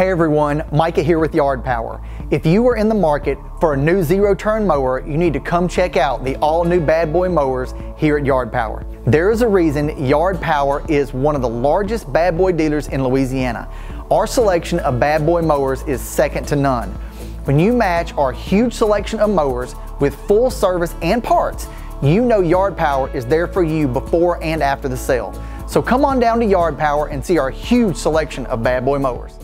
Hey everyone, Micah here with Yard Power. If you are in the market for a new zero turn mower, you need to come check out the all new Bad Boy mowers here at Yard Power. There is a reason Yard Power is one of the largest Bad Boy dealers in Louisiana. Our selection of Bad Boy mowers is second to none. When you match our huge selection of mowers with full service and parts, you know Yard Power is there for you before and after the sale. So come on down to Yard Power and see our huge selection of Bad Boy mowers.